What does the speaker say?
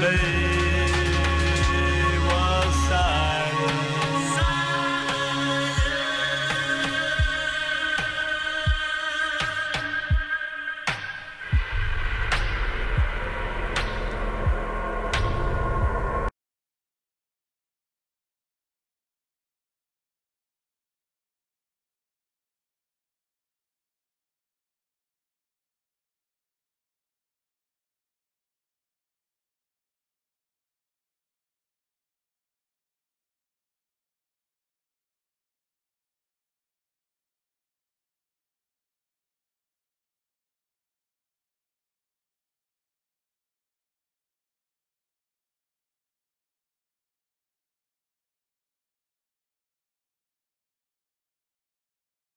God's.